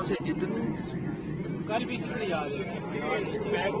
dans şey, edildiniz mi? Garip isimli yani. Ben